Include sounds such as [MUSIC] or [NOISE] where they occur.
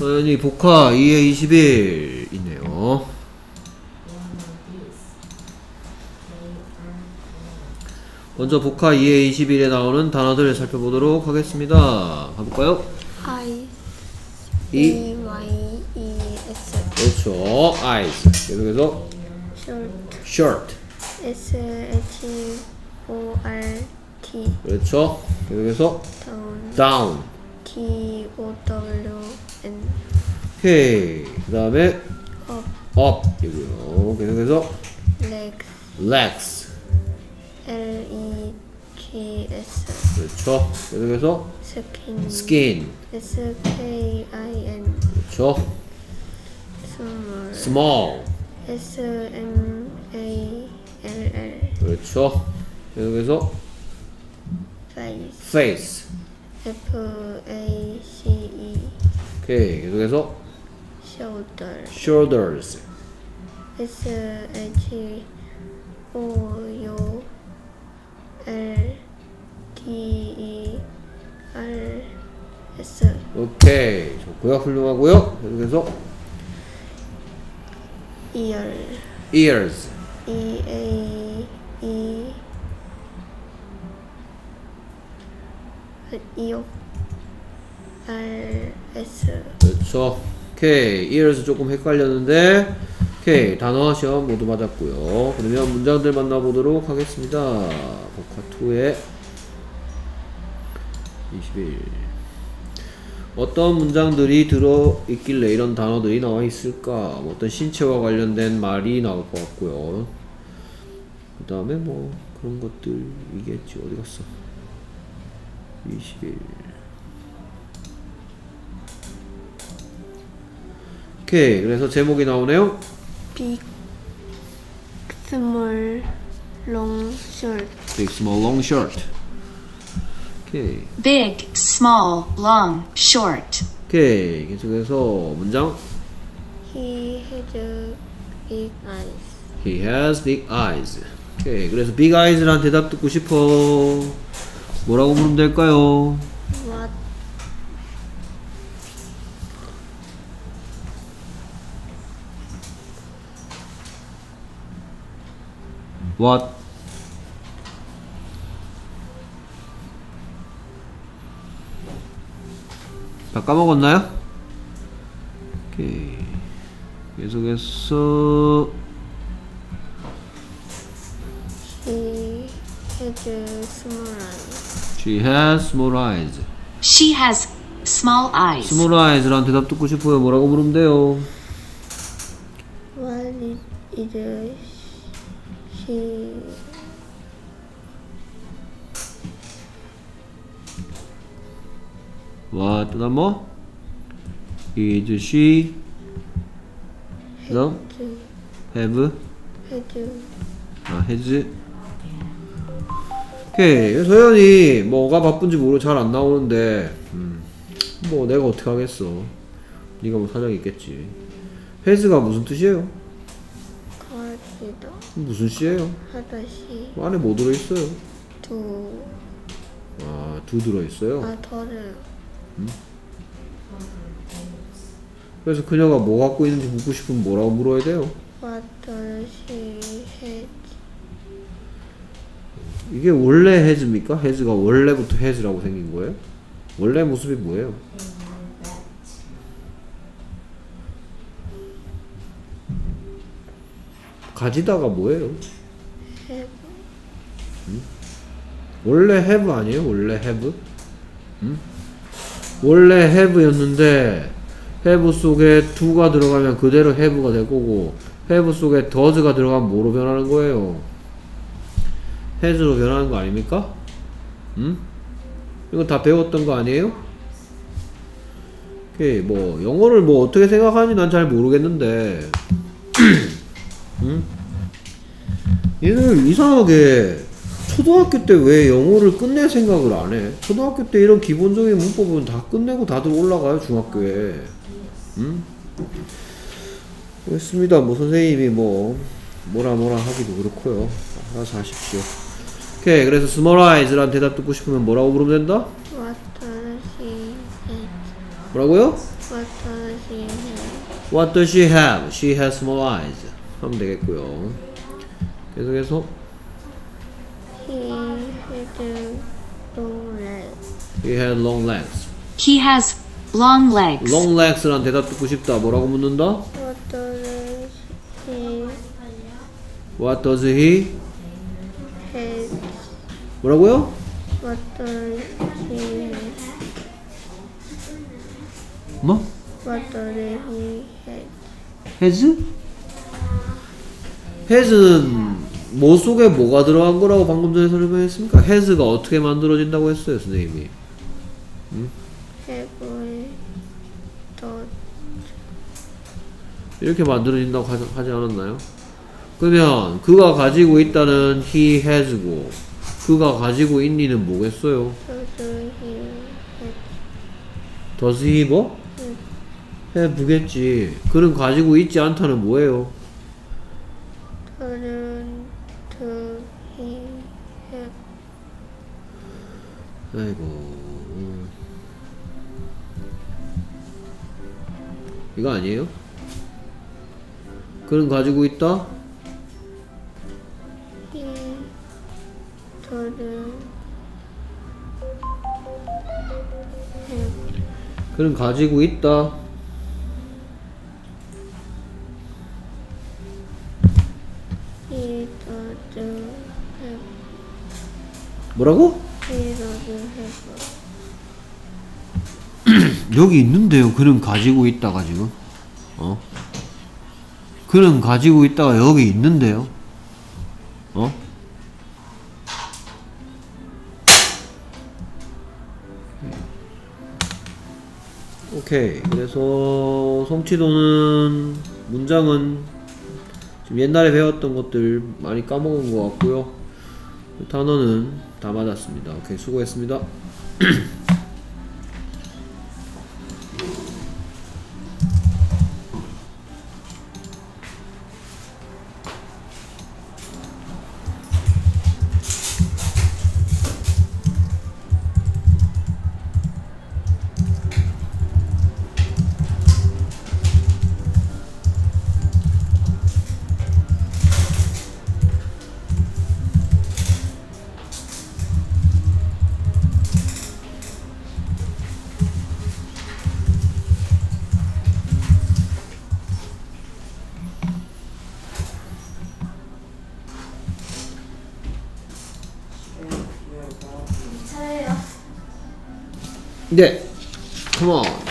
서연이 복화 2에 21 있네요. 먼저 복화 2에 21에 나오는 단어들을 살펴보도록 하겠습니다. 가볼까요? I 이 E Y E S 그렇죠. eyes. 계속해서 short short. S H O R T 그렇죠. 계속해서 down down. T O W N 오케이. 그 다음에 up up 이고요. 계속해서 legs legs. L E G S 그렇죠. 계속해서 skin skin. S K I N 그렇죠. small small. S M A L L 그렇죠. 계속해서 face face. F A C E 오케이. 계속해서 shoulder shoulders. S H O U L D E R S 오케이. 좋고요. 훌륭하고요. 계속해서 ear ears. E A E 이어 R S 그렇죠. 오케이. ears 조금 헷갈렸는데 오케이. 단어 시험 모두 맞았고요. 그러면 문장들 만나보도록 하겠습니다. 복화 2의 21 어떤 문장들이 들어있길래 이런 단어들이 나와 있을까? 뭐 어떤 신체와 관련된 말이 나올 것 같고요. 그 다음에 뭐 그런 것들이겠지. 어디 갔어? 21 오케이. 그래서 제목이 나오네요. big small long short Big, small, long, short. 오케이. big, small, long, short. 오케이. 계속해서 문장. he has big eyes He has big eyes. 오케이. 그래서 big eyes란 대답 듣고 싶어. 뭐라고 물으면 될까요? what What? 다 까먹었나요? 오케이. 계속해서 he has small eyes She has small eyes. She has small eyes. small eyes란 대답 듣고 싶어요. 뭐라고 물으면 돼요? what is she What? 뭐? Is she? 그다음 have? has 아, has. 오케이. 서연이 뭐가 바쁜지 모르고 잘 안 나오는데, 음, 뭐 내가 어떻게 하겠어. 네가 뭐 사정이 있겠지. has가 무슨 뜻이에요? 가지다 무슨 시예요? 하다시 안에 뭐 들어있어요? 두 아, 두 들어있어요. 아 더를 그래서 그녀가 뭐 갖고 있는지 묻고 싶으면 뭐라고 물어야 돼요? she have 이게 원래 has입니까? has가 원래부터 has라고 생긴 거예요? 원래 모습이 뭐예요? 가지다가 뭐예요? have 원래 have 아니에요? 원래 have? 음? 원래 have였는데 have 속에 do가 들어가면 그대로 have가 될 거고 have 속에 does가 들어가면 뭐로 변하는 거예요? has로 변하는 거 아닙니까? 음? 이거 다 배웠던 거 아니에요? 오케이 뭐 영어를 뭐 어떻게 생각하는지 난 잘 모르겠는데 [CLEARS THROAT] 음? 얘들 이상하게 초등학교 때 왜 영어를 끝낼 생각을 안 해? 초등학교 때 이런 기본적인 문법은 다 끝내고 다들 올라가요 중학교에. 음? 그렇습니다. 뭐 선생님이 뭐 뭐라 뭐라 하기도 그렇고요. 알아서 하십시오. 오케이. 그래서 small eyes란 대답 듣고 싶으면 뭐라고 물으면 된다? what does she have 뭐라고요? What does he have? What does she have? She has small eyes. 하면 되겠고요. 계속해서 He had long legs. he had long legs. He has long legs. long legs란 대답 듣고 싶다. 뭐라고 묻는다? What does he What does he? have? 뭐라고요? What does he have? 뭐? What does he have? has? has는 뭐 속에 뭐가 들어간 거라고 방금 전에 설명했습니까? has가 어떻게 만들어진다고 했어요, 선생님이. Have the 이렇게 만들어진다고 하지, 하지 않았나요? 그러면 그가 가지고 있다는 he has고 그가 가지고 있니는 뭐겠어요? he 뭐? have겠지. 그는 가지고 있지 않다는 뭐예요? Doesn't he have? 아이고. 음. 이거 아니에요? 그는 가지고 있다? Doesn't have. 그는 가지고 있다. 뭐라고? Have. 여기 있는데요. 그는 가지고 있다가 지금. 어? 그는 가지고 있다가 여기 있는데요. 어? 오케이. 그래서 성취도는 문장은 지금 옛날에 배웠던 것들 많이 까먹은 것 같고요. 단어는 다 맞았습니다. 오케이. 수고했습니다. [CLEARS THROAT] で. Come on.